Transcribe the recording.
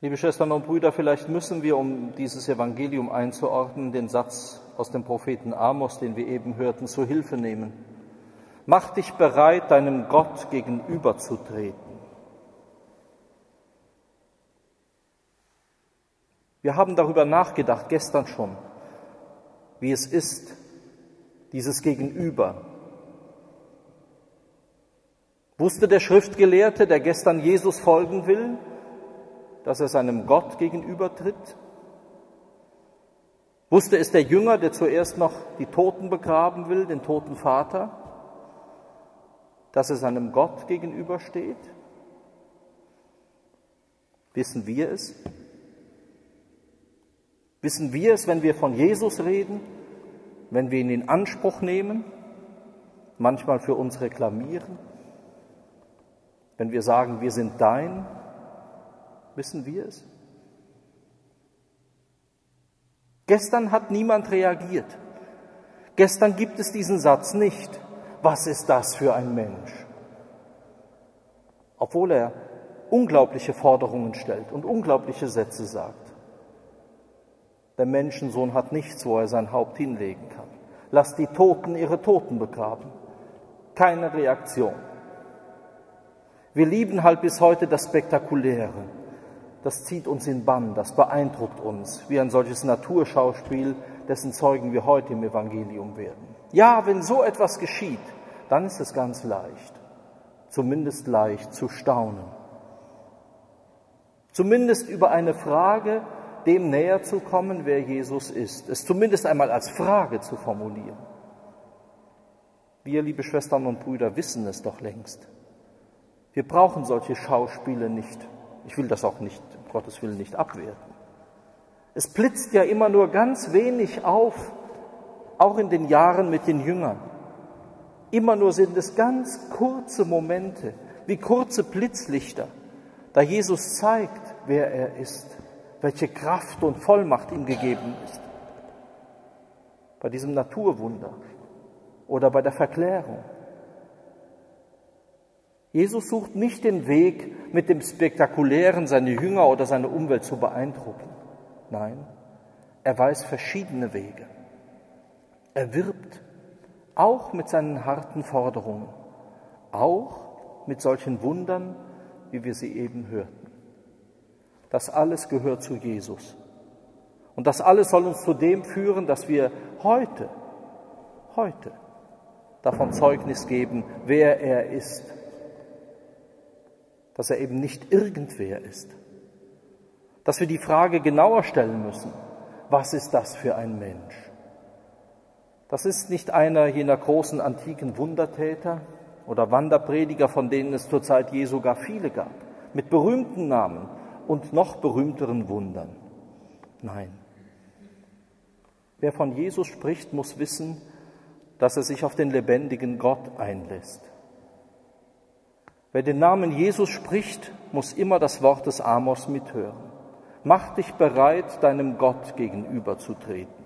Liebe Schwestern und Brüder, vielleicht müssen wir, um dieses Evangelium einzuordnen, den Satz aus dem Propheten Amos, den wir eben hörten, zu Hilfe nehmen. Mach dich bereit, deinem Gott gegenüberzutreten. Wir haben darüber nachgedacht, gestern schon, wie es ist, dieses Gegenüber. Wusste der Schriftgelehrte, der gestern Jesus folgen will, dass er seinem Gott gegenübertritt? Wusste es der Jünger, der zuerst noch die Toten begraben will, den toten Vater, dass er seinem Gott gegenübersteht? Wissen wir es? Wissen wir es, wenn wir von Jesus reden, wenn wir ihn in Anspruch nehmen, manchmal für uns reklamieren, wenn wir sagen, wir sind dein, wissen wir es? Gestern hat niemand reagiert. Gestern gibt es diesen Satz nicht. Was ist das für ein Mensch? Obwohl er unglaubliche Forderungen stellt und unglaubliche Sätze sagt. Der Menschensohn hat nichts, wo er sein Haupt hinlegen kann. Lass die Toten ihre Toten begraben. Keine Reaktion. Wir lieben halt bis heute das Spektakuläre. Das zieht uns in Bann, das beeindruckt uns, wie ein solches Naturschauspiel, dessen Zeugen wir heute im Evangelium werden. Ja, wenn so etwas geschieht, dann ist es ganz leicht, zumindest leicht zu staunen. Zumindest über eine Frage, dem näher zu kommen, wer Jesus ist. Es zumindest einmal als Frage zu formulieren. Wir, liebe Schwestern und Brüder, wissen es doch längst. Wir brauchen solche Schauspiele nicht. Ich will das auch nicht, Gottes Willen, nicht abwerten. Es blitzt ja immer nur ganz wenig auf, auch in den Jahren mit den Jüngern. Immer nur sind es ganz kurze Momente, wie kurze Blitzlichter, da Jesus zeigt, wer er ist welche Kraft und Vollmacht ihm gegeben ist. Bei diesem Naturwunder oder bei der Verklärung. Jesus sucht nicht den Weg, mit dem Spektakulären seine Jünger oder seine Umwelt zu beeindrucken. Nein, er weiß verschiedene Wege. Er wirbt auch mit seinen harten Forderungen, auch mit solchen Wundern, wie wir sie eben hörten. Das alles gehört zu Jesus. Und das alles soll uns zu dem führen, dass wir heute, heute davon Zeugnis geben, wer er ist. Dass er eben nicht irgendwer ist. Dass wir die Frage genauer stellen müssen, was ist das für ein Mensch? Das ist nicht einer jener großen antiken Wundertäter oder Wanderprediger, von denen es zur Zeit Jesu gar viele gab, mit berühmten Namen, und noch berühmteren Wundern. Nein. Wer von Jesus spricht, muss wissen, dass er sich auf den lebendigen Gott einlässt. Wer den Namen Jesus spricht, muss immer das Wort des Amos mithören. Mach dich bereit, deinem Gott gegenüberzutreten.